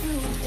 pizza.